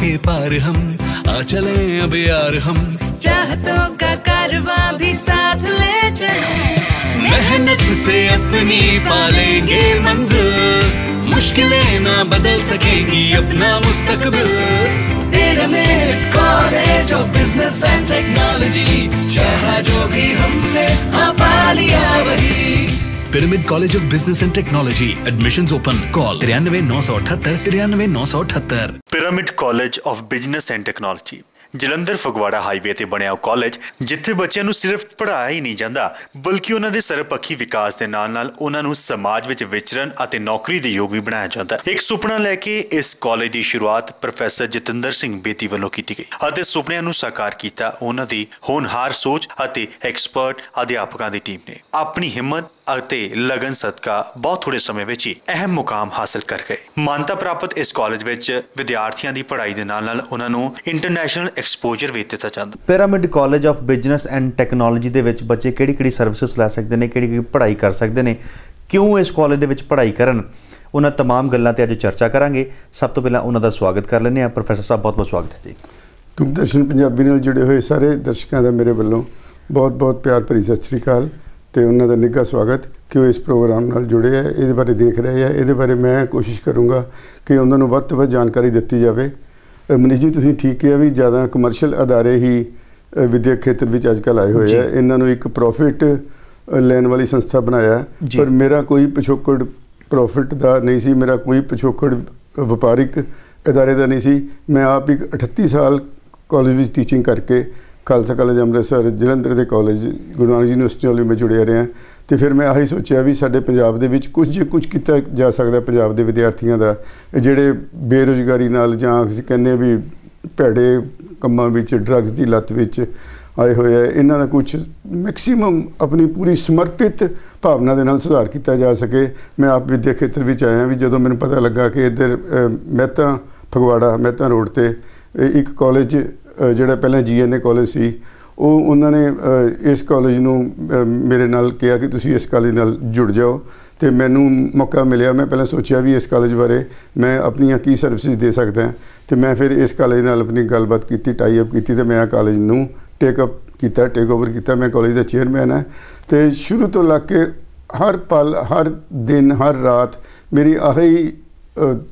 के पार हम आ चले अब यार हम। चाहतों का कारवा भी साथ ले चलो। मेहनत से अपनी पालेंगे मंजिल। मुश्किलें ना बदल सकेंगी अपना मुस्तकबिल। College of Business and Technology चाहा जो भी हमने हाँ पा लिया वही। Pyramid College of Business and Technology admissions open call तिरानवे नौ सौ अठहत्तर तिरानवे नौ सौ अठहत्तर Pyramid College of Business and Technology Jalandhar Phagwara highway ਤੇ ਬਣਿਆ ਉਹ ਕਾਲਜ ਜਿੱਥੇ ਬੱਚਿਆਂ ਨੂੰ ਸਿਰਫ ਪੜ੍ਹਾਇਆ ਹੀ ਨਹੀਂ ਜਾਂਦਾ ਬਲਕਿ ਉਹਨਾਂ ਦੇ ਸਰਬਪੱਖੀ ਵਿਕਾਸ ਦੇ ਨਾਲ-ਨਾਲ ਉਹਨਾਂ ਨੂੰ ਸਮਾਜ ਵਿੱਚ ਵਿਚਰਨ ਅਤੇ ਨੌਕਰੀ ਦੇ ਯੋਗ ਵੀ ਬਣਾਇਆ ਜਾਂਦਾ ਹੈ ਇੱਕ ਸੁਪਨਾ ਲੈ ਕੇ ਇਸ ਕਾਲਜ ਦੀ ਸ਼ੁਰੂਆਤ ਪ੍ਰੋਫੈਸਰ ਜਤਿੰਦਰ ਸਿੰਘ ਬੇਦੀ ਵੱਲੋਂ ਕੀਤੀ ਗਈ ਅਤੇ ਸੁਪਨਿਆਂ ਨੂੰ ਸਾਕਾਰ ਕੀਤਾ ਉਹਨਾਂ ਦੀ ਹੋਣਹਾਰ ਸੋਚ ਅਤੇ ਐਕਸਪਰਟ ਅਧਿਆਪਕਾਂ ਦੀ ਟੀਮ ਨੇ ਆਪਣੀ ਹਿੰਮਤ ਅਤੇ ਲਗਨ ਸਦਕਾ ਬਹੁਤ ਥੋੜੇ ਸਮੇਂ ਵਿੱਚ ਹੀ ਅਹਿਮ ਮੁਕਾਮ ਹਾਸਲ ਕਰ ਗਏ ਮਾਨਤਾ ਪ੍ਰਾਪਤ ਇਸ ਕਾਲਜ ਵਿੱਚ ਵਿਦਿਆਰਥੀਆਂ ਦੀ ਪੜ੍ਹਾਈ ਦੇ ਨਾਲ-ਨਾਲ ਉਹਨਾਂ ਨੂੰ ਇੰਟਰਨੈਸ਼ਨਲ ਐਕਸਪੋਜ਼ਰ ਵੀ ਦਿੱਤਾ ਜਾਂਦਾ Pyramid College of Business and Technology ਦੇ ਵਿੱਚ ਬੱਚੇ ਕਿਹੜੀ-ਕਿਹੜੀ ਸਰਵਿਸਿਜ਼ ਲੈ ਸਕਦੇ ਨੇ ਕਿਹੜੀ-ਕਿਹੜੀ ਪੜ੍ਹਾਈ ਕਰ ਸਕਦੇ ਨੇ ਕਿਉਂ ਇਸ ਕਾਲਜ ਦੇ ਵਿੱਚ ਪੜ੍ਹਾਈ ਕਰਨ ਉਹਨਾਂ तमाम ਗੱਲਾਂ ਤੇ ਅੱਜ ਚਰਚਾ ਕਰਾਂਗੇ ਸਭ ਤੋਂ ਪਹਿਲਾਂ ਉਹਨਾਂ ਦਾ ਸਵਾਗਤ ਕਰ ਲੈਂਦੇ ਹਾਂ ਪ੍ਰੋਫੈਸਰ ਸਾਹਿਬ ਬਹੁਤ-ਬਹੁਤ ਸਵਾਗਤ ਹੈ ਜੀ ਦੂਰਦਰਸ਼ਨ ਪੰਜਾਬੀ ਨਾਲ ਜੁੜੇ ਹੋਏ ਸਾਰੇ ਦਰਸ਼ਕਾਂ ਦਾ ਮੇਰੇ ਵੱਲੋਂ ਬਹੁਤ-ਬਹੁਤ ਪਿਆਰ ਭਰੀ ਸਤਿ ਸ੍ਰੀ ਅਕਾਲ ਤੇ ਉਹਨਾਂ ਦਾ ਨਿੱਘਾ ਸਵਾਗਤ ਕਿ ਉਹ ਇਸ ਪ੍ਰੋਗਰਾਮ ਨਾਲ ਜੁੜੇ ਹੈ ਇਹਦੇ ਬਾਰੇ ਦੇਖ ਰਹੇ ਹੈ ਇਹਦੇ ਬਾਰੇ ਮੈਂ ਕੋਸ਼ਿਸ਼ ਕਰੂੰਗਾ ਕਿ ਉਹਨਾਂ ਨੂੰ ਵੱਧ ਤੋਂ ਵੱਧ ਜਾਣਕਾਰੀ ਦਿੱਤੀ ਜਾਵੇ। ਮਨੀਸ਼ ਜੀ ਤੁਸੀਂ ਠੀਕ ਕਿਹਾ ਵੀ ਜ਼ਿਆਦਾ ਕਮਰਸ਼ੀਅਲ ਅਦਾਰੇ ਹੀ ਵਿਦਿਅਕ ਖੇਤਰ ਵਿੱਚ ਅੱਜਕੱਲ ਆਏ ਹੋਏ ਆ। ਇਹਨਾਂ ਨੂੰ ਇੱਕ ਪ੍ਰੋਫਿਟ ਲੈਣ ਵਾਲੀ ਸੰਸਥਾ ਬਣਾਇਆ। ਪਰ ਮੇਰਾ ਕੋਈ ਪਿਛੋਕੜ ਪ੍ਰੋਫਿਟ ਦਾ ਨਹੀਂ ਸੀ ਮੇਰਾ ਕੋਈ ਪਿਛੋਕੜ ਵਪਾਰਿਕ ਅਦਾਰੇ ਦਾ ਨਹੀਂ ਸੀ। ਮੈਂ ਆਪ ਇੱਕ 38 ਸਾਲ ਕਾਲਜ ਵਿੱਚ ਟੀਚਿੰਗ ਕਰਕੇ ਖਾਲਸਾ ਕਾਲਜ ਅੰਮ੍ਰਿਤਸਰ, ਜਲੰਧਰ ਦੇ ਕਾਲਜ ਗੁਰੂ ਨਾਨਕ ਯੂਨੀਵਰਸਿਟੀ ਨਾਲ ਵੀ ਮੈਂ ਜੁੜਿਆ ਰਿਹਾ। ਤੇ ਫਿਰ ਮੈਂ ਆਹੀ ਸੋਚਿਆ ਵੀ ਸਾਡੇ ਪੰਜਾਬ ਦੇ ਵਿੱਚ ਕੁਝ ਜੇ ਕੁਝ ਕੀਤਾ ਜਾ ਸਕਦਾ ਪੰਜਾਬ ਦੇ ਵਿਦਿਆਰਥੀਆਂ ਦਾ ਜਿਹੜੇ ਬੇਰੁਜ਼ਗਾਰੀ ਨਾਲ ਜਾਂ ਅਸੀਂ ਕਹਿੰਦੇ ਵੀ ਭੈੜੇ ਕੰਮਾਂ ਵਿੱਚ ਡਰੱਗਸ ਦੀ ਲੱਤ ਵਿੱਚ ਆਏ ਹੋਏ ਆ, ਇਹਨਾਂ ਦਾ ਕੁਝ ਮੈਕਸਿਮਮ ਆਪਣੀ ਪੂਰੀ ਸਮਰਪਿਤ ਭਾਵਨਾ ਦੇ ਨਾਲ ਸੁਧਾਰ ਕੀਤਾ ਜਾ ਸਕੇ। ਮੈਂ ਆਪ ਵਿਦਿਆ ਖੇਤਰ ਵਿੱਚ ਆਇਆ ਵੀ ਜਦੋਂ ਮੈਨੂੰ ਪਤਾ ਲੱਗਾ ਕਿ ਇੱਧਰ ਮਹਿਤਾ ਫਗਵਾੜਾ, ਮਹਿਤਾ ਰੋਡ ਤੇ ਇੱਕ ਕਾਲਜ ਜਿਹੜਾ ਪਹਿਲਾਂ ਜੀਐਨਏ ਕਾਲਜ ਸੀ, ਉਹ ਉਹਨਾਂ ਨੇ ਇਸ ਕਾਲਜ ਨੂੰ ਮੇਰੇ ਨਾਲ ਕਿਹਾ ਕਿ ਤੁਸੀਂ ਇਸ ਕਾਲਜ ਨਾਲ ਜੁੜ ਜਾਓ ਤੇ ਮੈਨੂੰ ਮੌਕਾ ਮਿਲਿਆ। ਮੈਂ ਪਹਿਲਾਂ ਸੋਚਿਆ ਵੀ ਇਸ ਕਾਲਜ ਬਾਰੇ ਮੈਂ ਆਪਣੀਆਂ ਕੀ ਸਰਵਿਸਿਜ਼ ਦੇ ਸਕਦਾ ਹਾਂ। ਤੇ ਮੈਂ ਫਿਰ ਇਸ ਕਾਲਜ ਨਾਲ ਆਪਣੀ ਗੱਲਬਾਤ ਕੀਤੀ ਟਾਈ ਅਪ ਕੀਤੀ ਤੇ ਮੈਂ ਆ ਕਾਲਜ ਨੂੰ ਟੇਕ ਅਪ ਕੀਤਾ ਟੇਕ ਓਵਰ ਕੀਤਾ। ਮੈਂ ਕਾਲਜ ਦਾ ਚੇਅਰਮੈਨ ਹਾਂ ਤੇ ਸ਼ੁਰੂ ਤੋਂ ਲੱਗ ਕੇ ਹਰ ਪਲ, ਹਰ ਦਿਨ, ਹਰ ਰਾਤ ਮੇਰੀ ਆਹੀ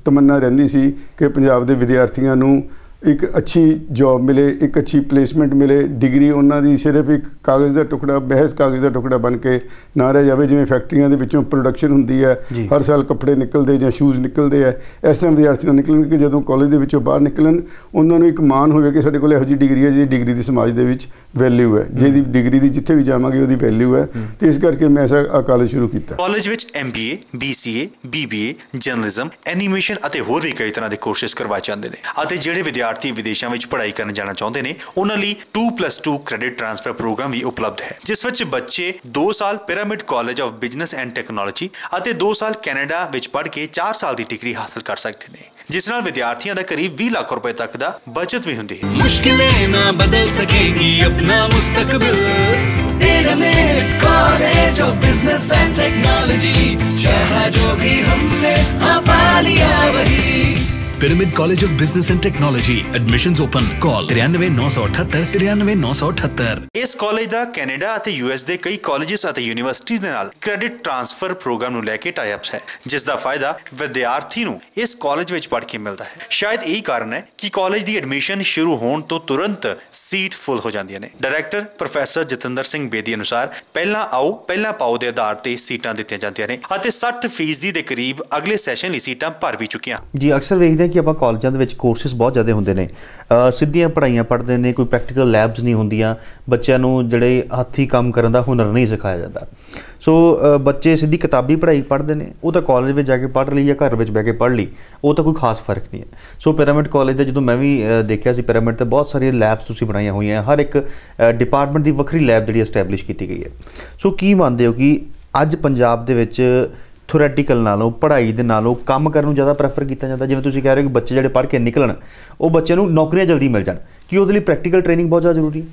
ਤਮੰਨਾ ਰਹਿੰਦੀ ਸੀ ਕਿ ਪੰਜਾਬ ਦੇ ਵਿਦਿਆਰਥੀਆਂ ਨੂੰ ਇੱਕ ਅੱਛੀ ਜੌਬ ਮਿਲੇ ਇੱਕ ਅੱਛੀ ਪਲੇਸਮੈਂਟ ਮਿਲੇ ਡਿਗਰੀ ਉਹਨਾਂ ਦੀ ਸਿਰਫ ਇੱਕ ਕਾਗਜ਼ ਦਾ ਟੁਕੜਾ ਬਹਿਸ ਕਾਗਜ਼ ਦਾ ਟੁਕੜਾ ਬਣ ਕੇ ਨਾ ਰਹਿ ਜਾਵੇ ਜਿਵੇਂ ਫੈਕਟਰੀਆਂ ਦੇ ਵਿੱਚੋਂ ਪ੍ਰੋਡਕਸ਼ਨ ਹੁੰਦੀ ਹੈ। ਹਰ ਸਾਲ ਕੱਪੜੇ ਨਿਕਲਦੇ ਜਾਂ ਸ਼ੂਜ਼ ਨਿਕਲਦੇ ਆ ਇਸ ਤਰ੍ਹਾਂ ਵਿਦਿਆਰਥੀ ਨਾ ਨਿਕਲਣ ਕਿ ਜਦੋਂ ਕਾਲਜ ਦੇ ਵਿੱਚੋਂ ਬਾਹਰ ਨਿਕਲਣ ਉਹਨਾਂ ਨੂੰ ਇੱਕ ਮਾਣ ਹੋਵੇ ਕਿ ਸਾਡੇ ਕੋਲ ਇਹੋ ਜਿਹੀ ਡਿਗਰੀ ਹੈ ਜਿਹਦੀ ਡਿਗਰੀ ਦੀ ਸਮਾਜ ਦੇ ਵਿੱਚ ਵੈਲਿਊ ਹੈ ਜਿਹਦੀ ਡਿਗਰੀ ਦੀ ਜਿੱਥੇ ਵੀ ਜਾਵਾਂਗੇ ਉਹਦੀ ਵੈਲਿਊ ਹੈ। ਤੇ ਇਸ ਕਰਕੇ ਮੈਂ ਐਸਾ ਕਾਲਜ ਸ਼ੁਰੂ ਕੀਤਾ। ਕਾਲਜ ਵਿੱਚ MBA, BCA, BBA, journalism, animation ਅਤੇ ਹੋਰ ਵੀ ਕਈ ਤਰ੍ਹਾਂ ਦੇ ਕੋਰਸਿਸ ਕਰਵਾਏ ਜਾਂਦੇ ਨੇ। ਅਤੇ ਜਿਹੜੇ ਵਿਦਿਆਰਥੀ ਵਿਦੇਸ਼ਾਂ ਵਿੱਚ ਪੜ੍ਹਾਈ ਕਰਨ ਜਾਣਾ ਚਾਹੁੰਦੇ ਨੇ ਉਹਨਾਂ ਲਈ 2+2 ਕ੍ਰੈਡਿਟ ਟ੍ਰਾਂਸਫਰ ਪ੍ਰੋਗਰਾਮ ਵੀ ਉਪਲਬਧ ਹੈ ਜਿਸ ਵਿੱਚ ਬੱਚੇ 2 ਸਾਲ Pyramid College of Business and Technology ਅਤੇ 2 ਸਾਲ ਕੈਨੇਡਾ ਵਿੱਚ ਪੜ੍ਹ ਕੇ 4 ਸਾਲ ਦੀ ਡਿਗਰੀ ਹਾਸਲ ਕਰ ਸਕਦੇ ਨੇ ਜਿਸ ਨਾਲ ਵਿਦਿਆਰਥੀਆਂ ਦਾ ਕਰੀਬ 20 ਲੱਖ ਰੁਪਏ ਤੱਕ ਦਾ ਬਚਤ ਵੀ ਹੁੰਦੀ ਹੈ मुश्किलें ना बदल सकेंगी अपना मुस्तकबिल Pyramid College of Business and Technology चाहा जो भी हमने हाँ पा लिया वही Pyramid College of Business and Technology admissions open call तिरानवे नौ सौ अठहत्तर तिरानवे नौ सौ अठहत्तर ਇਸ ਕਾਲਜ ਦਾ ਕੈਨੇਡਾ ਅਤੇ ਯੂਐਸ ਦੇ ਕਈ ਕਾਲਜਸ ਅਤੇ ਯੂਨੀਵਰਸਿਟੀਆਂ ਦੇ ਨਾਲ ਕ੍ਰੈਡਿਟ ਟ੍ਰਾਂਸਫਰ ਪ੍ਰੋਗਰਾਮ ਨੂੰ ਲੈ ਕੇ ਟਾਈ ਅਪਸ ਹੈ ਜਿਸ ਦਾ ਫਾਇਦਾ ਵਿਦਿਆਰਥੀ ਨੂੰ ਇਸ ਕਾਲਜ ਵਿੱਚ ਪੜ੍ਹ ਕੇ ਮਿਲਦਾ ਹੈ ਸ਼ਾਇਦ ਇਹੀ ਕਾਰਨ ਹੈ ਕਿ ਕਾਲਜ ਦੀ ਐਡਮਿਸ਼ਨ ਸ਼ੁਰੂ ਹੋਣ ਤੋਂ ਤੁਰੰਤ ਸੀਟ ਫੁੱਲ ਹੋ ਜਾਂਦੀਆਂ ਨੇ ਡਾਇਰੈਕਟਰ ਪ੍ਰੋਫੈਸਰ ਜਤਿੰਦਰ ਸਿੰਘ ਬੇਦੀ ਅਨੁਸਾਰ ਪਹਿਲਾਂ ਆਓ ਪਹਿਲਾਂ ਪਾਓ ਦੇ ਆਧਾਰ ਤੇ ਸੀਟਾਂ ਦਿੱਤੀਆਂ ਜਾਂਦੀਆਂ ਨੇ ਅਤੇ 60% ਫੀਸਦੀ ਦੇ ਕਰੀਬ ਅਗਲੇ ਸੈਸ਼ਨ ਲਈ ਸੀਟਾਂ ਭਰ ਵੀ ਚੁੱਕੀਆਂ ਜੀ ਅਕਸਰ ਵੇਖਦੇ ਹਾਂ ਕਿ ਆਪਾਂ ਕਾਲਜਾਂ ਦੇ ਵਿੱਚ ਕੋਰਸਿਸ ਬਹੁਤ ਜ਼ਿਆਦਾ ਹੁੰਦੇ ਨੇ। ਸਿੱਧੀਆਂ ਪੜ੍ਹਾਈਆਂ ਪੜ੍ਹਦੇ ਨੇ, ਕੋਈ ਪ੍ਰੈਕਟੀਕਲ ਲੈਬਸ ਨਹੀਂ ਹੁੰਦੀਆਂ, ਬੱਚਿਆਂ ਨੂੰ ਜਿਹੜੇ ਹੱਥੀਂ ਕੰਮ ਕਰਨ ਦਾ ਹੁਨਰ ਨਹੀਂ ਸਿਖਾਇਆ ਜਾਂਦਾ। ਸੋ ਬੱਚੇ ਸਿੱਧੀ ਕਿਤਾਬੀ ਪੜ੍ਹਾਈ ਪੜ੍ਹਦੇ ਨੇ, ਉਹ ਤਾਂ ਕਾਲਜ ਵਿੱਚ ਜਾ ਕੇ ਪੜ੍ਹ ਲਈ ਜਾਂ ਘਰ ਵਿੱਚ ਬਹਿ ਕੇ ਪੜ੍ਹ ਲਈ, ਉਹ ਤਾਂ ਕੋਈ ਖਾਸ ਫ਼ਰਕ ਨਹੀਂ ਹੈ। ਸੋ ਪਿਰਾਮਿਡ ਕਾਲਜ ਦੇ ਜਦੋਂ ਮੈਂ ਵੀ ਦੇਖਿਆ ਸੀ ਪਿਰਾਮਿਡ ਤੇ ਬਹੁਤ ਸਾਰੀਆਂ ਲੈਬਸ ਤੁਸੀਂ ਬਣਾਈਆਂ ਹੋਈਆਂ, ਹਰ ਇੱਕ ਡਿਪਾਰਟਮੈਂਟ ਦੀ ਵੱਖਰੀ ਲੈਬ ਜਿਹੜੀ ਐਸਟੈਬਲਿਸ਼ ਕੀਤੀ ਗਈ ਹੈ। ਸੋ ਕੀ ਮੰਨਦੇ ਹੋ ਕਿ ਅੱਜ ਪੰਜਾਬ ਦੇ ਵਿੱਚ ਥਿਓਰੈਟੀਕਲ ਨਾਲੋਂ, ਪੜ੍ਹਾਈ ਦੇ ਨਾਲੋਂ, ਕੰਮ ਕਰਨ ਨੂੰ ਜ਼ਿਆਦਾ ਪ੍ਰੈਫਰ ਕੀਤਾ ਜਾਂਦਾ। ਜਿਵੇਂ ਤੁਸੀਂ ਕਹਿ ਰਹੇ ਹੋ ਕਿ ਬੱਚੇ ਜਿਹੜੇ ਪੜ੍ਹ ਕੇ ਨਿਕਲਣ, ਉਹ ਬੱਚਿਆਂ ਨੂੰ ਨੌਕਰੀਆਂ ਜਲਦੀ ਮਿਲ ਜਾਣ। ਕਿ ਉਹਦੇ ਲਈ ਪ੍ਰੈਕਟੀਕਲ ਟ੍ਰੇਨਿੰਗ ਬਹੁਤ ਜ਼ਿਆਦਾ ਜ਼ਰੂਰੀ ਹੈ?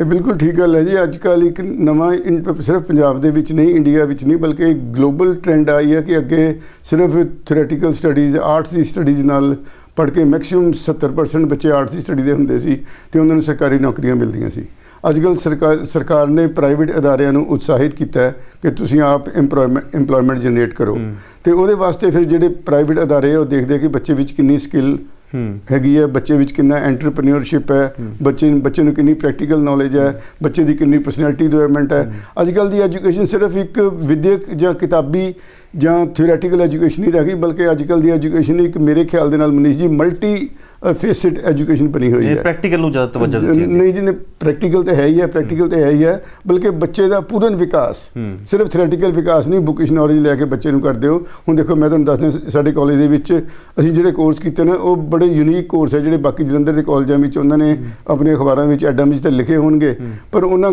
ਇਹ ਬਿਲਕੁਲ ਠੀਕ ਗੱਲ ਹੈ ਜੀ। ਅੱਜ ਕੱਲ ਇੱਕ ਨਵਾਂ ਇਨ- ਸਿਰਫ ਪੰਜਾਬ ਦੇ ਵਿੱਚ ਨਹੀਂ, ਇੰਡੀਆ ਵਿੱਚ ਨਹੀਂ, ਬਲਕਿ ਗਲੋਬਲ ਟ੍ਰੈਂਡ ਆਈ ਹੈ ਕਿ ਅੱਗੇ ਸਿਰਫ ਥਿਓਰੈਟੀਕਲ ਸਟੱਡੀਜ਼ ਆਰਟਸ ਦੀ ਸਟੱਡੀਜ਼ ਨਾਲ ਪੜ੍ਹ ਕੇ ਮੈਕਸਿਮਮ 70% ਬੱਚੇ ਆਰਟਸ ਦੀ ਸਟੱਡੀ ਦੇ ਹੁੰਦੇ ਸੀ ਤੇ ਉਹਨਾਂ ਨੂੰ ਸਰਕਾਰੀ ਨੌਕਰੀਆਂ ਮਿਲਦੀਆਂ ਸੀ। ਅੱਜ ਕੱਲ੍ਹ ਸਰਕਾਰ ਸਰਕਾਰ ਨੇ ਪ੍ਰਾਈਵੇਟ ਅਦਾਰਿਆਂ ਨੂੰ ਉਤਸ਼ਾਹਿਤ ਕੀਤਾ ਹੈ ਕਿ ਤੁਸੀਂ ਆਪ EMPLOYMENT EMPLOYMENT ਜਨਰੇਟ ਕਰੋ। ਤੇ ਉਹਦੇ ਵਾਸਤੇ ਫਿਰ ਜਿਹੜੇ ਪ੍ਰਾਈਵੇਟ ਅਦਾਰੇ ਉਹ ਦੇਖਦੇ ਕਿ ਬੱਚੇ ਵਿੱਚ ਕਿੰਨੀ ਸਕਿੱਲ ਹੈਗੀ ਹੈ ਬੱਚੇ ਵਿੱਚ ਕਿੰਨਾ ਐਂਟਰਪ੍ਰੀਨਿਓਰਸ਼ਿਪ ਹੈ ਬੱਚੇ ਬੱਚੇ ਨੂੰ ਕਿੰਨੀ ਪ੍ਰੈਕਟੀਕਲ ਨੌਲੇਜ ਹੈ ਬੱਚੇ ਦੀ ਕਿੰਨੀ ਪਰਸਨੈਲਿਟੀ ਡਿਵੈਲਪਮੈਂਟ ਹੈ। ਅੱਜ ਕੱਲ੍ਹ ਦੀ ਐਜੂਕੇਸ਼ਨ ਸਿਰਫ ਇੱਕ ਵਿਦਿਅਕ ਜਾਂ ਕਿਤਾਬੀ ਜਾਂ ਥਿਓਰੈਟੀਕਲ ਐਜੂਕੇਸ਼ਨ ਨਹੀਂ ਰਹਿ ਗਈ ਬਲਕਿ ਅੱਜ ਕੱਲ੍ਹ ਦੀ ਐਜੂਕੇਸ਼ਨ ਇੱਕ ਮੇਰੇ ਖਿਆਲ ਦੇ ਨਾਲ ਮਨੀਸ਼ ਜੀ ਮਲਟੀ ਫੇਸਿਡ ਐਜੂਕੇਸ਼ਨ ਬਣੀ ਹੋਈ ਇਹ ਹੈ। ਪ੍ਰੈਕਟੀਕਲ ਨੂੰ ਜ਼ਿਆਦਾ ਤਵੱਜੋ ਦਿੱਤੀ ਹੈ। ਨਹੀਂ ਜੀ ਨੇ ਪ੍ਰੈਕਟੀਕਲ ਤੇ ਹੈ ਹੀ ਹੈ ਪ੍ਰੈਕਟੀਕਲ ਤੇ ਹੈ ਹੀ ਹੈ ਬਲਕਿ ਬੱਚੇ ਦਾ ਪੂਰਨ ਵਿਕਾਸ ਸਿਰਫ ਥਿਓਰੈਟੀਕਲ ਵਿਕਾਸ ਨਹੀਂ ਬੁਕਿਸ਼ ਨੌਲੇਜ ਲੈ ਕੇ ਬੱਚੇ ਨੂੰ ਕਰਦੇ ਹੋ। ਹੁਣ ਦੇਖੋ ਮੈਂ ਤੁਹਾਨੂੰ ਦੱਸਦਾ ਸਾਡੇ ਕਾਲਜ ਦੇ ਵਿੱਚ ਅਸੀਂ ਜਿਹੜੇ ਕੋਰਸ ਕੀਤੇ ਨੇ ਉਹ ਬੜੇ ਯੂਨੀਕ ਕੋਰਸ ਹੈ ਜਿਹੜੇ ਬਾਕੀ ਜਲੰਧਰ ਦੇ ਕਾਲਜਾਂ ਵਿੱਚ ਉਹਨਾਂ ਨੇ ਆਪਣੇ ਅਖਬਾਰਾਂ ਵਿੱਚ ਐਡਮ ਵਿੱਚ ਤਾਂ ਲਿਖੇ ਹੋਣਗੇ। ਪਰ ਉਹਨਾਂ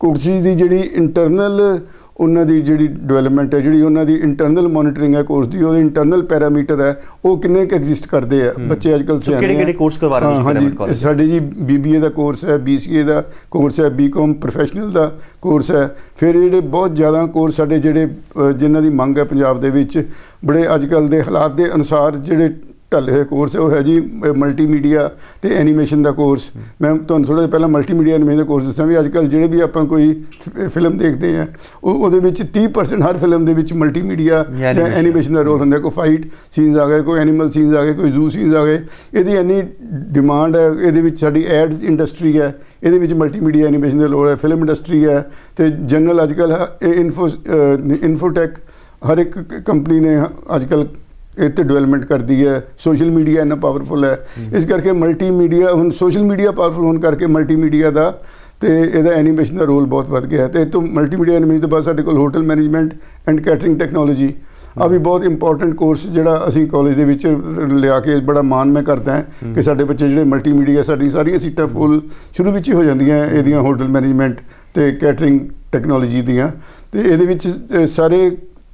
ਕੋਰਸਿਸ ਦੀ ਜਿਹੜੀ ਇੰਟਰਨਲ ਉਹਨਾਂ ਦੀ ਜਿਹੜੀ ਡਿਵੈਲਪਮੈਂਟ ਹੈ ਜਿਹੜੀ ਉਹਨਾਂ ਦੀ ਇੰਟਰਨਲ ਮੋਨੀਟਰਿੰਗ ਹੈ ਕੋਰਸ ਦੀ ਉਹਦੇ ਇੰਟਰਨਲ ਪੈਰਾਮੀਟਰ ਹੈ ਉਹ ਕਿੰਨੇ ਕੁ ਐਗਜ਼ਿਸਟ ਕਰਦੇ ਆ ਬੱਚੇ ਅੱਜ ਕੱਲ੍ਹ ਸਿਆਣੇ ਕਿਹੜੇ-ਕਿਹੜੇ ਆ। course ਕਰਵਾ ਰਹੇ ਹੋ ਤੁਸੀਂ? ਸਾਡੇ ਜੀ ਬੀਬੀਏ ਦਾ ਕੋਰਸ ਹੈ ਬੀਸੀਏ ਦਾ ਕੋਰਸ ਹੈ ਬੀਕਾਮ ਪ੍ਰੋਫੈਸ਼ਨਲ ਦਾ ਕੋਰਸ ਹੈ ਫਿਰ ਜਿਹੜੇ ਬਹੁਤ ਜ਼ਿਆਦਾ ਕੋਰਸ ਸਾਡੇ ਜਿਹੜੇ ਜਿਨ੍ਹਾਂ ਦੀ ਮੰਗ ਹੈ ਪੰਜਾਬ ਦੇ ਵਿੱਚ ਬੜੇ ਅੱਜ ਕੱਲ ਦੇ ਹਾਲਾਤ ਦੇ ਅਨੁਸਾਰ ਜਿਹੜੇ ਢਲੇ ਹੋਏ ਕੋਰਸ ਉਹ ਹੈ ਜੀ ਮਲਟੀਮੀਡੀਆ ਤੇ ਐਨੀਮੇਸ਼ਨ ਦਾ ਕੋਰਸ ਮੈਂ ਤੁਹਾਨੂੰ ਥੋੜਾ ਜਿਹਾ ਪਹਿਲਾਂ ਮਲਟੀਮੀਡੀਆ ਐਨੀਮੇਸ਼ਨ ਦਾ ਕੋਰਸ ਦੱਸਾਂ ਵੀ ਅੱਜ ਕੱਲ ਜਿਹੜੇ ਵੀ ਆਪਾਂ ਕੋਈ ਫਿਲਮ ਦੇਖਦੇ ਆ ਉਹ ਉਹਦੇ ਵਿੱਚ 30% ਹਰ ਫਿਲਮ ਦੇ ਵਿੱਚ ਮਲਟੀਮੀਡੀਆ ਜਾਂ। ਐਨੀਮੇਸ਼ਨ ਦਾ ਰੋਲ ਹੁੰਦਾ। ਕੋਈ ਫਾਈਟ ਸੀਨਸ ਆ ਗਏ ਕੋਈ ਐਨੀਮਲ ਸੀਨਸ ਆ ਗਏ ਕੋਈ ਜ਼ੂ ਸੀਨਸ ਆ ਗਏ। ਇਹਦੀ ਇੰਨੀ ਡਿਮਾਂਡ ਹੈ ਇਹਦੇ ਵਿੱਚ ਸਾਡੀ ਐਡਸ ਇੰਡਸਟਰੀ ਹੈ ਇਹਦੇ ਵਿੱਚ ਮਲਟੀਮੀਡੀਆ ਐਨੀਮੇਸ਼ਨ ਦੀ ਲੋੜ ਹੈ ਫਿਲਮ ਇੰਡਸਟਰੀ ਹੈ। ਤੇ ਜਨਰਲ ਅੱਜ ਕੱਲ ਇਨਫੋ ਇਨਫੋਟੈਕ ਹਰ ਇੱਕ ਕੰਪਨੀ ਨੇ ਅੱਜ ਕੱਲ ਇਹ ਤੇ ਡਿਵੈਲਪਮੈਂਟ ਕਰਦੀ ਹੈ ਸੋਸ਼ਲ ਮੀਡੀਆ ਇੰਨਾ ਪਾਵਰਫੁਲ ਹੈ। ਇਸ ਕਰਕੇ ਮਲਟੀਮੀਡੀਆ ਹੁਣ ਸੋਸ਼ਲ ਮੀਡੀਆ ਪਾਵਰਫੁਲ ਹੋਣ ਕਰਕੇ ਮਲਟੀਮੀਡੀਆ ਦਾ ਤੇ ਇਹਦਾ ਐਨੀਮੇਸ਼ਨ ਦਾ ਰੋਲ ਬਹੁਤ ਵੱਧ ਗਿਆ ਹੈ। ਤੇ ਇਹ ਤੋਂ ਮਲਟੀਮੀਡੀਆ ਐਨੀਮੇਸ਼ਨ ਤੋਂ ਬਾਅਦ ਸਾਡੇ ਕੋਲ hotel management and catering technology ਆ ਵੀ ਬਹੁਤ ਇੰਪੋਰਟੈਂਟ ਕੋਰਸ ਜਿਹੜਾ ਅਸੀਂ ਕਾਲਜ ਦੇ ਵਿੱਚ ਲਿਆ ਕੇ ਬੜਾ ਮਾਣ ਮੈਂ ਕਰਦਾ ਹਾਂ ਕਿ ਸਾਡੇ ਬੱਚੇ ਜਿਹੜੇ ਮਲਟੀਮੀਡੀਆ ਸਾਡੀ ਸਾਰੀਆਂ ਸੀਟਾਂ ਫੁੱਲ ਸ਼ੁਰੂ ਵਿੱਚ ਹੀ ਹੋ ਜਾਂਦੀਆਂ ਇਹਦੀਆਂ ਹੋਟਲ ਮੈਨੇਜਮੈਂਟ ਤੇ ਕੈਟਰਿੰਗ ਟੈਕਨੋਲੋਜੀ ਦੀਆਂ। ਤੇ ਇਹਦੇ ਵਿੱਚ ਸਾਰੇ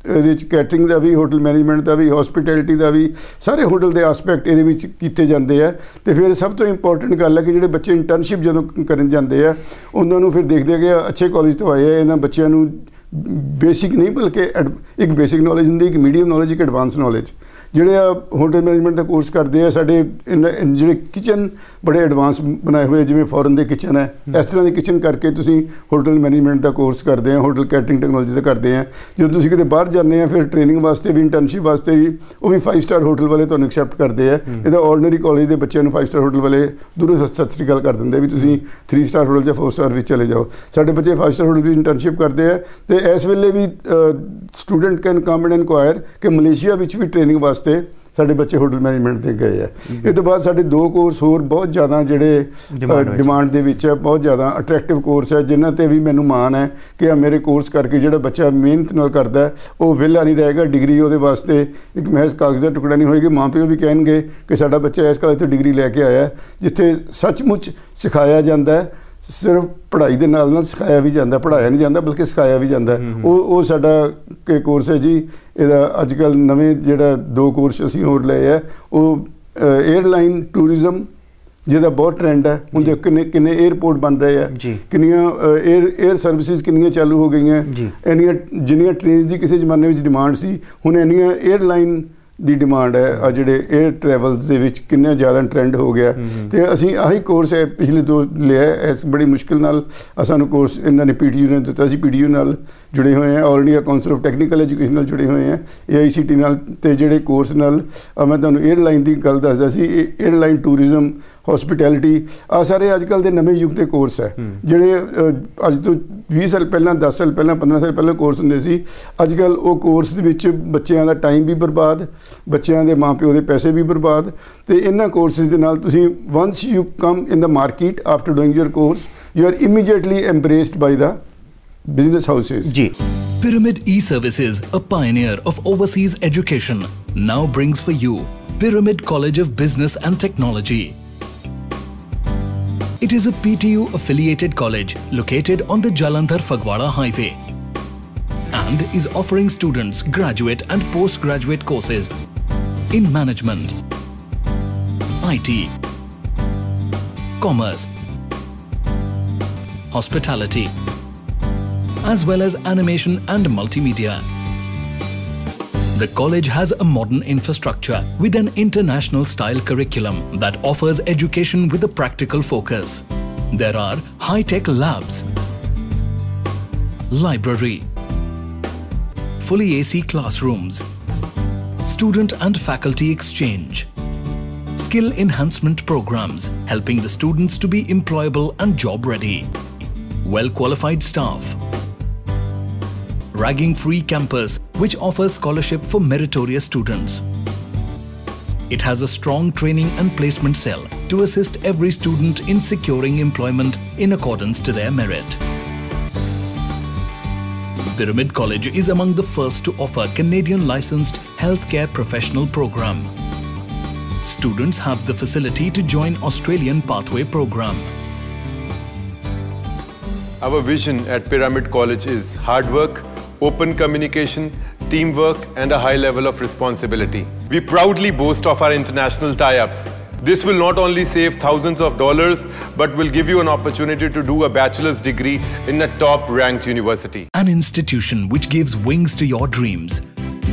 ਇਹਦੇ ਵਿੱਚ ਕੈਟਰਿੰਗ ਦਾ ਵੀ ਹੋਟਲ ਮੈਨੇਜਮੈਂਟ ਦਾ ਵੀ ਹਸਪਿਟੈਲਿਟੀ ਦਾ ਵੀ, ਸਾਰੇ ਹੋਟਲ ਦੇ ਐਸਪੈਕਟ ਇਹਦੇ ਵਿੱਚ ਕੀਤੇ ਜਾਂਦੇ ਆ। ਤੇ ਫਿਰ ਸਭ ਤੋਂ ਇੰਪੋਰਟੈਂਟ ਗੱਲ ਹੈ ਕਿ ਜਿਹੜੇ ਬੱਚੇ ਇੰਟਰਨਸ਼ਿਪ ਜਦੋਂ ਕਰਨ ਜਾਂਦੇ ਆ, ਉਹਨਾਂ ਨੂੰ ਫਿਰ ਦੇਖਦੇ ਆ ਕਿ ਅੱਛੇ ਕਾਲਜ ਤੋਂ ਆਏ ਆ, ਇਹਨਾਂ ਬੱਚਿਆਂ ਨੂੰ ਬੇਸਿਕ ਨਹੀਂ ਬਲਕਿ ਇੱਕ ਬੇਸਿਕ ਨੌਲੇਜ ਹੁੰਦੀ ਇੱਕ ਮੀਡੀਅਮ ਨੌਲੇਜ ਇੱਕ ਐਡਵਾਂਸ ਨੌਲੇਜ ਜਿਹੜੇ ਆ ਹੋਟਲ ਮੈਨੇਜਮੈਂਟ ਦਾ ਕੋਰਸ ਕਰਦੇ ਆ ਸਾਡੇ ਜਿਹੜੇ ਕਿਚਨ ਬੜੇ ਐਡਵਾਂਸ ਬਣਾਏ ਹੋਏ ਜਿਵੇਂ ਫੋਰਨ ਦੇ ਕਿਚਨ ਹੈ। ਇਸ ਤਰ੍ਹਾਂ ਦੇ ਕਿਚਨ ਕਰਕੇ ਤੁਸੀਂ ਹੋਟਲ ਮੈਨੇਜਮੈਂਟ ਦਾ ਕੋਰਸ ਕਰਦੇ ਆ ਹੋਟਲ ਕੈਟਰਿੰਗ ਟੈਕਨੋਲੋਜੀ ਦਾ ਕਰਦੇ ਆ। ਜਦੋਂ ਤੁਸੀਂ ਕਿਤੇ ਬਾਹਰ ਜਾਂਦੇ ਆ ਫਿਰ ਟ੍ਰੇਨਿੰਗ ਵਾਸਤੇ ਵੀ ਇੰਟਰਨਸ਼ਿਪ ਵਾਸਤੇ ਵੀ ਉਹ ਵੀ 5 ਸਟਾਰ ਹੋਟਲ ਵਾਲੇ ਤੁਹਾਨੂੰ ਐਕਸੈਪਟ ਕਰਦੇ ਆ। ਇਹਦਾ ਆਰਡੀਨਰੀ ਕਾਲਜ ਦੇ ਬੱਚਿਆਂ ਨੂੰ 5 ਸਟਾਰ ਹੋਟਲ ਵਾਲੇ ਦੂਰੋਂ ਸਤਿ ਸਤਿ ਸ੍ਰੀ ਅਕਾਲ ਕਰ ਦਿੰਦੇ ਵੀ ਤੁਸੀਂ 3 ਸਟਾਰ ਹੋਟਲ ਜਾਂ 4 ਸਟਾਰ ਵਿੱਚ ਚਲੇ ਜਾਓ। ਸਾਡੇ ਬੱਚੇ 5 ਸਟਾਰ ਹੋਟਲ ਵਿੱਚ ਇੰਟਰਨਸ਼ਿਪ ਕਰਦੇ ਆ ਤੇ ਇਸ ਵੇਲੇ ਵੀ student can come and enquire ਕਿ ਮਲੇਸ਼ੀਆ ਵਿੱਚ ਵੀ ਟ੍ਰੇਨਿੰਗ ਵਾਸਤੇ ਸਾਡੇ ਬੱਚੇ ਹੋਟਲ ਮੈਨੇਜਮੈਂਟ ਤੇ ਗਏ ਆ। ਇਹ ਤੋਂ ਬਾਅਦ ਸਾਡੇ ਦੋ ਕੋਰਸ ਹੋਰ ਬਹੁਤ ਜ਼ਿਆਦਾ ਜਿਹੜੇ। ਡਿਮਾਂਡ ਦੇ ਵਿੱਚ ਹੈ ਬਹੁਤ ਜ਼ਿਆਦਾ ਅਟਰੈਕਟਿਵ ਕੋਰਸ ਹੈ ਜਿਨ੍ਹਾਂ ਤੇ ਵੀ ਮੈਨੂੰ ਮਾਣ ਹੈ ਕਿ ਆ ਮੇਰੇ ਕੋਰਸ ਕਰਕੇ ਜਿਹੜਾ ਬੱਚਾ ਮਿਹਨਤ ਨਾਲ ਕਰਦਾ ਉਹ ਵਿਹਲਾ ਨਹੀਂ ਰਹੇਗਾ ਡਿਗਰੀ ਉਹਦੇ ਵਾਸਤੇ ਇੱਕ ਮਹਿਜ਼ ਕਾਗਜ਼ ਦਾ ਟੁਕੜਾ ਨਹੀਂ ਹੋਏਗਾ। ਮਾਪਿਓ ਵੀ ਕਹਿਣਗੇ ਕਿ ਸਾਡਾ ਬੱਚਾ ਇਸ ਕਾਲਜ ਤੋਂ ਡਿਗਰੀ ਲੈ ਕੇ ਆਇਆ ਜਿੱਥੇ ਸੱਚਮੁੱਚ ਸਿਖਾਇਆ ਜਾਂਦਾ ਹੈ ਸਿਰਫ ਪੜ੍ਹਾਈ ਦੇ ਨਾਲ ਨਾਲ ਸਿਖਾਇਆ ਵੀ ਜਾਂਦਾ ਪੜ੍ਹਾਇਆ ਨਹੀਂ ਜਾਂਦਾ ਬਲਕਿ ਸਿਖਾਇਆ ਵੀ ਜਾਂਦਾ। ਉਹ ਉਹ ਸਾਡਾ ਕੇ ਕੋਰਸ ਹੈ ਜੀ ਇਹਦਾ ਅੱਜ ਕੱਲ ਨਵੇਂ ਜਿਹੜਾ ਦੋ ਕੋਰਸ ਅਸੀਂ ਹੋਰ ਲਏ ਆ ਉਹ 에ਅਰਲਾਈਨ ਟੂਰਿਜ਼ਮ ਜਿਹਦਾ ਬਹੁਤ ਟ੍ਰੈਂਡ ਹੈ। ਹੁਣ ਦੇਖੋ ਕਿੰਨੇ ਕਿੰਨੇ 에어ਪੋਰਟ ਬਣ ਰਹੇ ਆ। ਕਿੰਨੀਆਂ 에ਅਰ 에ਅਰ ਸਰਵਿਸਿਜ਼ ਕਿੰਨੀਆਂ ਚਾਲੂ ਹੋ ਗਈਆਂ। ਇੰਨੀਆਂ ਜਿੰਨੀਆਂ ਟ੍ਰੇਨਸ ਦੀ ਕਿਸੇ ਜ਼ਮਾਨੇ ਵਿੱਚ ਡਿਮਾਂਡ ਸੀ ਹੁਣ ਇੰਨੀਆਂ 에ਅਰਲਾਈਨ ਦੀ ਡਿਮਾਂਡ ਹੈ। ਆ ਜਿਹੜੇ ਏਅਰ ਟਰੈਵਲਸ ਦੇ ਵਿੱਚ ਕਿੰਨਾ ਜ਼ਿਆਦਾ ਟ੍ਰੈਂਡ ਹੋ ਗਿਆ। ਤੇ ਅਸੀਂ ਆਹੀ ਕੋਰਸ ਹੈ ਪਿਛਲੇ ਦੋ ਲਿਆ ਇਸ ਬੜੀ ਮੁਸ਼ਕਿਲ ਨਾਲ ਸਾਨੂੰ ਕੋਰਸ ਇਹਨਾਂ ਨੇ ਪੀਟੀਯੂ ਨੇ ਦਿੱਤਾ ਸੀ। ਪੀਟੀਯੂ ਨਾਲ ਜੁੜੇ ਹੋਏ ਆ All India Council of Technical Education ਨਾਲ ਜੁੜੇ ਹੋਏ ਆ ਏਆਈਸੀਟੀ ਨਾਲ ਤੇ ਜਿਹੜੇ ਕੋਰਸ ਨਾਲ ਮੈਂ ਤੁਹਾਨੂੰ 에ਅਰਲਾਈਨ ਦੀ ਗੱਲ ਦੱਸਦਾ ਸੀ। 에ਅਰਲਾਈਨ ਟੂਰਿਜ਼ਮ ਹਸਪਿਟੈਲਿਟੀ ਆ ਸਾਰੇ ਅੱਜ ਕੱਲ ਦੇ ਨਵੇਂ ਯੁੱਗ ਦੇ ਕੋਰਸ ਹੈ। ਜਿਹੜੇ ਅੱਜ ਤੋਂ 20 ਸਾਲ ਪਹਿਲਾਂ 10 ਸਾਲ ਪਹਿਲਾਂ 15 ਸਾਲ ਪਹਿਲਾਂ ਕੋਰਸ ਹੁੰਦੇ ਸੀ ਅੱਜ ਕੱਲ ਉਹ ਕੋਰਸ ਦੇ ਵਿੱਚ ਬੱਚਿਆਂ ਦਾ ਟਾਈਮ ਵੀ ਬਰਬਾਦ ਬੱਚਿਆਂ ਦੇ ਮਾਪਿਓ ਦੇ ਪੈਸੇ ਵੀ ਬਰਬਾਦ ਤੇ ਇਹਨਾਂ ਕੋਰਸਿਸ ਦੇ ਨਾਲ ਤੁਸੀਂ once you come in the market after doing your course you are immediately embraced by the business houses ਜੀ Pyramid E-Services, a pioneer of overseas education, now brings for you Pyramid College of Business and Technology. It is a PTU affiliated college located on the Jalandhar Fagwara Highway and is offering students graduate and postgraduate courses in management, IT, commerce, hospitality, as well as animation and multimedia. The college has a modern infrastructure with an international style curriculum that offers education with a practical focus. There are high tech labs, library, fully AC classrooms, student and faculty exchange, skill enhancement programs helping the students to be employable and job ready, well qualified staff, ragging free campus which offers scholarship for meritorious students. It has a strong training and placement cell to assist every student in securing employment in accordance to their merit. Pyramid College is among the first to offer Canadian licensed healthcare professional program. Students have the facility to join Australian Pathway program. Our vision at Pyramid College is hard work, open communication, teamwork, and a high level of responsibility. We proudly boast of our international tie ups. This will not only save thousands of dollars, but will give you an opportunity to do a bachelor's degree in a top ranked university. An institution which gives wings to your dreams.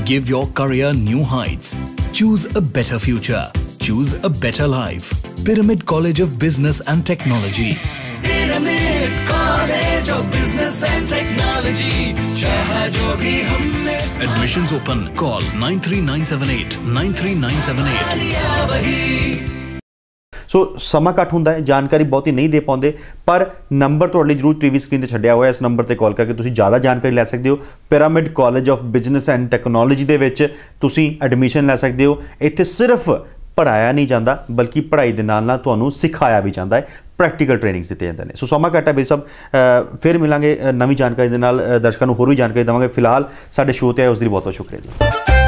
Give your career new heights. Choose a better future. Choose a better life. Pyramid College of Business and Technology. Pyramid College of Business and Technology चाहा जो भी हमने Admissions open. Call 93978 93978. लिया वही ਸੋ ਸਮਾਂ ਘੱਟ ਹੁੰਦਾ ਹੈ ਜਾਣਕਾਰੀ ਬਹੁਤੀ ਨਹੀਂ ਦੇ ਪਾਉਂਦੇ ਪਰ ਨੰਬਰ ਤੁਹਾਡੇ ਲਈ ਜ਼ਰੂਰ ਟੀਵੀ ਸਕਰੀਨ ਤੇ ਛੱਡਿਆ ਹੋਇਆ ਇਸ ਨੰਬਰ ਤੇ ਕਾਲ ਕਰਕੇ ਤੁਸੀਂ ਜ਼ਿਆਦਾ ਜਾਣਕਾਰੀ ਲੈ ਸਕਦੇ ਹੋ Pyramid College of Business and Technology ਦੇ ਵਿੱਚ ਤੁਸੀਂ ਐਡਮਿਸ਼ਨ ਲੈ ਸਕਦੇ ਹੋ ਇੱਥੇ ਸਿਰਫ ਪੜਾਇਆ ਨਹੀਂ ਜਾਂਦਾ, ਬਲਕਿ ਪੜ੍ਹਾਈ ਦੇ ਨਾਲ ਨਾਲ ਤੁਹਾਨੂੰ ਸਿਖਾਇਆ ਵੀ ਜਾਂਦਾ ਹੈ ਪ੍ਰੈਕਟੀਕਲ ਟ੍ਰੇਨਿੰਗਸ ਦਿੱਤੇ ਜਾਂਦੇ ਨੇ। ਸੋ ਸੋਮਾ ਕਾਟਾ ਹੈ ਬਈ ਸਭ ਫਿਰ ਮਿਲਾਂਗੇ ਨਵੀਂ ਜਾਣਕਾਰੀ ਦੇ ਨਾਲ ਦਰਸ਼ਕਾਂ ਨੂੰ ਹੋਰ ਵੀ ਜਾਣਕਾਰੀ ਦੇਵਾਂਗੇ। ਫਿਲਹਾਲ ਸਾਡੇ ਸ਼ੋਅ ਤੇ ਆਏ, ਉਸ ਦੀ ਬਹੁਤ ਬਹੁਤ ਸ਼ੁਕਰੀਆ ਜੀ।